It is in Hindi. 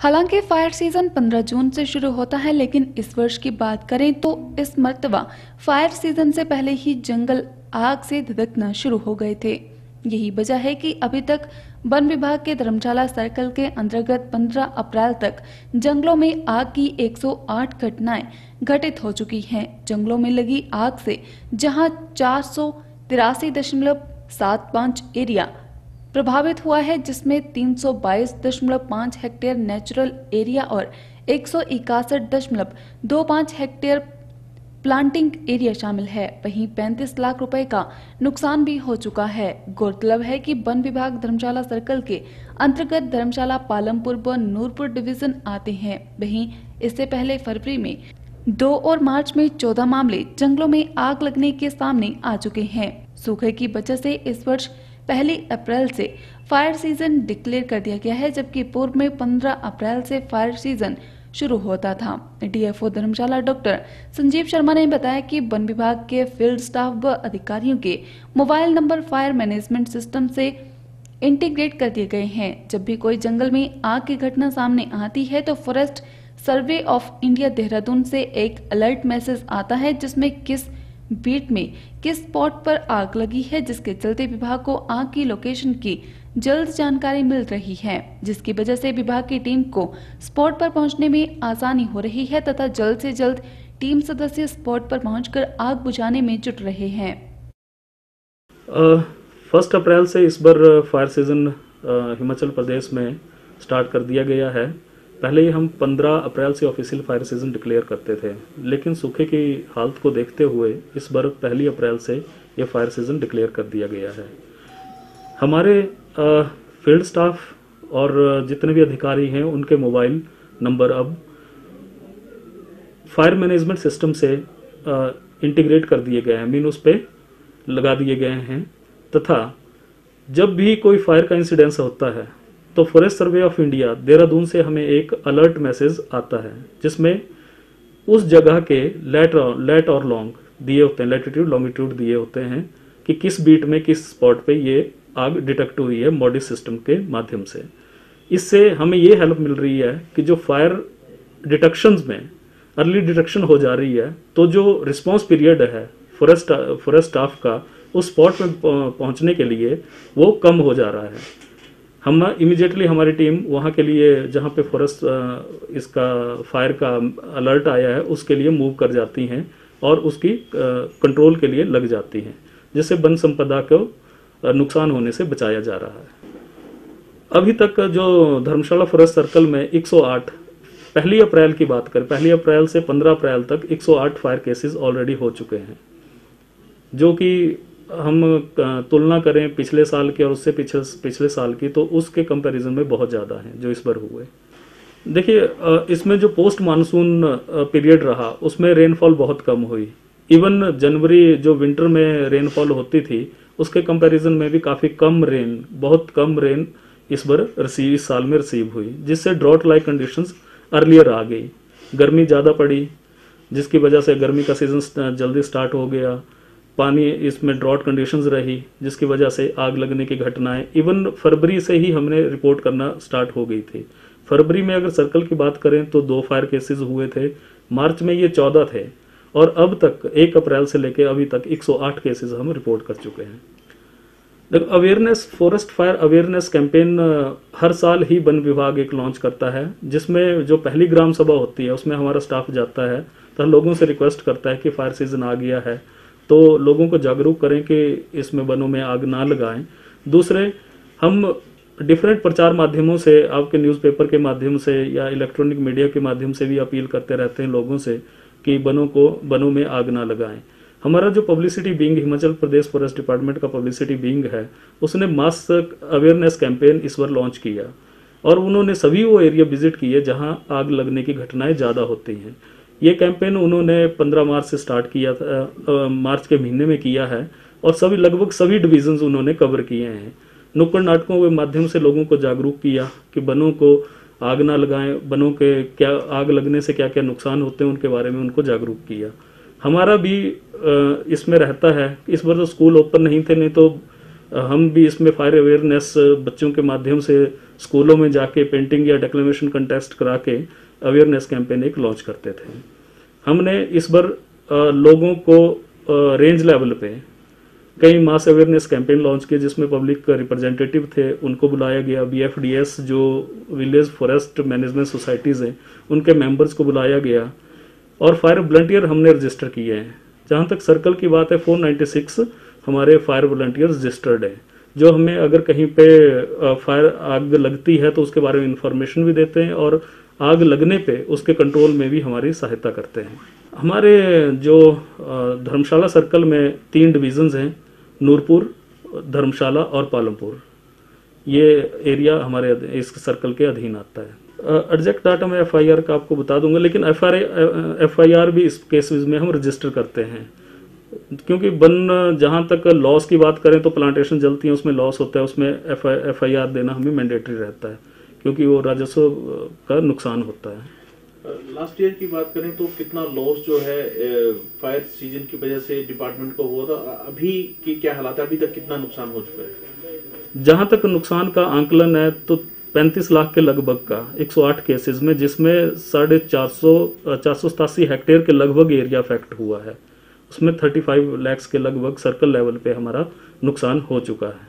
हालाँकि फायर सीज़न 15 जून से शुरू होता है, लेकिन इस वर्ष की बात करें तो इस मर्तबा फायर सीज़न से पहले ही जंगल आग से धधकना शुरू हो गए थे। यही वजह है कि अभी तक वन विभाग के धर्मशाला सर्कल के अंतर्गत 15 अप्रैल तक जंगलों में आग की 108 घटनाएँ घटित हो चुकी हैं। जंगलों में लगी आग से जहाँ चार एरिया प्रभावित हुआ है, जिसमें 322.5 हेक्टेयर नेचुरल एरिया और एक हेक्टेयर प्लांटिंग एरिया शामिल है। वहीं 35 लाख रुपए का नुकसान भी हो चुका है। गौरतलब है कि वन विभाग धर्मशाला सर्कल के अंतर्गत धर्मशाला पालमपुर व नूरपुर डिवीज़न आते हैं। वहीं इससे पहले फरवरी में दो और मार्च में चौदह मामले जंगलों में आग लगने के सामने आ चुके हैं। सूखे की वजह से इस वर्ष पहली अप्रैल से फायर सीज़न डिक्लेयर कर दिया गया है, जबकि पूर्व में 15 अप्रैल से फायर सीज़न शुरू होता था। डीएफओ धर्मशाला डॉक्टर संजीव शर्मा ने बताया कि वन विभाग के फ़ील्ड स्टाफ व अधिकारियों के mobile number fire management system से इंटीग्रेट कर दिए गए हैं। जब भी कोई जंगल में आग की घटना सामने आती है तो Forest Survey of India Dehradun से एक अलर्ट मैसेज आता है, जिसमें किस बीट में किस स्पॉट पर आग लगी है जिसके चलते विभाग को आग की लोकेशन की जल्द जानकारी मिल रही है, जिसकी वजह से विभाग की टीम को स्पॉट पर पहुँचने में आसानी हो रही है तथा जल्द से जल्द टीम सदस्य स्पॉट पर पहुंचकर आग बुझाने में जुट रहे हैं। फ़र्स्ट अप्रैल से इस बार फायर सीज़न हिमाचल प्रदेश में स्टार्ट कर दिया गया है। पहले ही हम 15 अप्रैल से ऑफिशियल फायर सीज़न डिक्लेयर करते थे, लेकिन सूखे की हालत को देखते हुए इस बार पहली अप्रैल से ये फायर सीज़न डिक्लेयर कर दिया गया है। हमारे फ़ील्ड स्टाफ और जितने भी अधिकारी हैं, उनके मोबाइल नंबर अब फायर मैनेजमेंट सिस्टम से इंटीग्रेट कर दिए गए हैं मीन उस पर लगा दिए गए हैं। तथा जब भी कोई फायर का इंसिडेंस होता है तो Forest Survey of India, Dehradun से हमें एक अलर्ट मैसेज आता है, जिसमें उस जगह के लेट लेट और लॉन्ग दिए होते हैं लेटीट्यूड लॉन्गिट्यूड दिए होते हैं कि किस बीट में किस स्पॉट पे ये आग डिटेक्ट हुई है मॉडी सिस्टम के माध्यम से। इससे हमें ये हेल्प मिल रही है कि जो फायर डिटेक्शन में अर्ली डिटेक्शन हो जा रही है तो जो रिस्पॉन्स पीरियड है फॉरेस्ट फॉरेस्ट स्टाफ का, उस स्पॉट में पहुँचने के लिए वो कम हो जा रहा है। हम इमिजिएटली हमारी टीम वहाँ के लिए, जहाँ पे फॉरेस्ट इसका फायर का अलर्ट आया है, उसके लिए मूव कर जाती हैं और उसकी कंट्रोल के लिए लग जाती हैं, जिससे वन संपदा को नुकसान होने से बचाया जा रहा है। अभी तक जो धर्मशाला फॉरेस्ट सर्कल में 108 पहली अप्रैल की बात करें, पहली अप्रैल से 15 अप्रैल तक 108 फायर केसेस ऑलरेडी हो चुके हैं, जो कि हम तुलना करें पिछले साल की और उससे पिछले पिछले साल की तो उसके कंपैरिजन में बहुत ज़्यादा हैं, जो इस बार हुए। देखिए इसमें जो पोस्ट मानसून पीरियड रहा, उसमें रेनफॉल बहुत कम हुई। इवन जनवरी, जो विंटर में रेनफॉल होती थी, उसके कंपैरिजन में भी काफ़ी कम रेन बहुत कम रेन इस बार रिसीव इस साल में रिसीव हुई, जिससे ड्रॉट लाइक कंडीशंस अर्लियर आ गई। गर्मी ज़्यादा पड़ी, जिसकी वजह से गर्मी का सीज़न जल्दी स्टार्ट हो गया। पानी इसमें ड्रॉट कंडीशंस रही, जिसकी वजह से आग लगने की घटनाएँ इवन फरवरी से ही हमने रिपोर्ट करना स्टार्ट हो गई थी। फरवरी में अगर सर्कल की बात करें तो दो फायर केसेस हुए थे। मार्च में ये चौदह थे। और अब तक, एक अप्रैल से लेकर अभी तक 108 केसेस हम रिपोर्ट कर चुके हैं। देखो awareness forest fire awareness campaign हर साल ही वन विभाग एक लॉन्च करता है, जिसमें जो पहली ग्राम सभा होती है, उसमें हमारा स्टाफ जाता है तो लोगों से रिक्वेस्ट करता है कि फायर सीज़न आ गया है। तो लोगों को जागरूक करें कि इसमें वनों में आग ना लगाएँ। दूसरे, हम डिफरेंट प्रचार माध्यमों से, आपके न्यूज़पेपर के माध्यम से या इलेक्ट्रॉनिक मीडिया के माध्यम से भी अपील करते रहते हैं लोगों से कि वनों को, वनों में आग ना लगाएँ। हमारा जो publicity wing Himachal Pradesh forest department का पब्लिसिटी विंग है, उसने मास अवेयरनेस कैंपेन इस बार लॉन्च किया। और उन्होंने सभी वो एरिया विज़िट किए जहाँ आग लगने की घटनाएँ ज़्यादा होती हैं। ये कैंपेन उन्होंने 15 मार्च से स्टार्ट किया था आ, मार्च के महीने में किया है और सभी लगभग सभी डिविजन उन्होंने कवर किए हैं। नुक्कड़ नाटकों के माध्यम से लोगों को जागरूक किया कि बनों को आग ना लगाएँ बनों के क्या आग लगने से क्या क्या नुकसान होते हैं उनके बारे में उनको जागरूक किया। हमारा भी इसमें रहता है इस बार तो स्कूल ओपन नहीं थे नहीं तो हम भी इसमें फायर अवेयरनेस बच्चों के माध्यम से स्कूलों में जाके पेंटिंग या डेक्लेमेशन कंटेस्ट करा के अवेयरनेस कैंपेन एक लॉन्च करते थे। हमने इस बार लोगों को रेंज लेवल पे कई मास अवेयरनेस कैंपेन लॉन्च किए जिसमें पब्लिक रिप्रेजेंटेटिव थे, उनको बुलाया गया बीएफडीएस जो विलेज फॉरेस्ट मैनेजमेंट सोसाइटीज़ हैं, उनके मेंबर्स को बुलाया गया और फायर वॉलंटियर हमने रजिस्टर किए हैं। जहाँ तक सर्कल की बात है 496 हमारे फायर वॉलंटियर रजिस्टर्ड हैं। जो हमें अगर कहीं पे फायर आग लगती है तो उसके बारे में इंफॉर्मेशन भी देते हैं और आग लगने पे उसके कंट्रोल में भी हमारी सहायता करते हैं। हमारे जो धर्मशाला सर्कल में तीन डिविजन्स हैं, नूरपुर, धर्मशाला और पालमपुर। ये एरिया हमारे इस सर्कल के अधीन आता है। एग्जैक्ट डाटा मैं एफआईआर का आपको बता दूँगा, लेकिन एफ़ एफआईआर भी इस केसेस में हम रजिस्टर करते हैं। क्योंकि वन जहाँ तक लॉस की बात करें तो प्लांटेशन जलती है, उसमें लॉस होता है, उसमें एफ़ आई आर देना हमें मैंडेटरी रहता है। क्योंकि वो राजस्व का नुकसान होता है। लास्ट ईयर की बात करें तो कितना लॉस जो है फायर सीज़न की वजह से डिपार्टमेंट को हुआ था। अभी की क्या हालात है? अभी तक कितना नुकसान हो चुका है? जहाँ तक नुकसान का आंकलन है तो 35 लाख के लगभग का 108 केसेस में जिसमें साढ़े चार सौ चार सौ सतासी हेक्टेयर के लगभग एरिया अफेक्ट हुआ है। उसमें 35 लैक्स के लगभग सर्कल लेवल पे हमारा नुकसान हो चुका है।